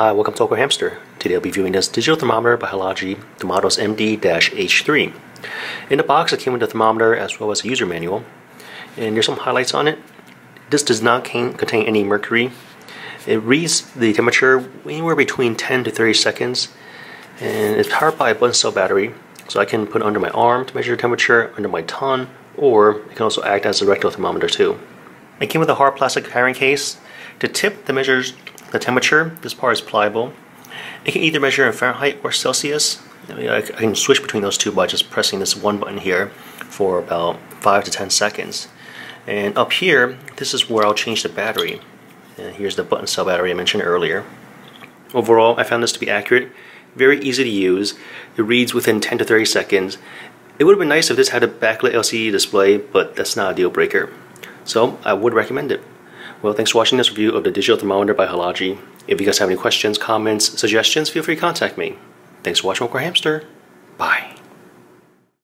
Hi, welcome to Awkward Hamster. Today I'll be viewing this digital thermometer by HYLOGY, the models MD-H3. In the box it came with the thermometer as well as a user manual, and there's some highlights on it. This does not contain any mercury. It reads the temperature anywhere between 10 to 30 seconds, and it's powered by a button cell battery, so I can put it under my arm to measure the temperature, under my tongue, or it can also act as a rectal thermometer too. It came with a hard plastic carrying case. The tip that measures the temperature, this part is pliable. It can either measure in Fahrenheit or Celsius. I can switch between those two by just pressing this one button here for about 5 to 10 seconds. And up here, this is where I'll change the battery. And here's the button cell battery I mentioned earlier. Overall, I found this to be accurate, very easy to use. It reads within 10 to 30 seconds. It would have been nice if this had a backlit LCD display, but that's not a deal breaker. So I would recommend it. Well, thanks for watching this review of the digital thermometer by HYLOGY. If you guys have any questions, comments, suggestions, feel free to contact me. Thanks for watching Awkward Hamster. Bye.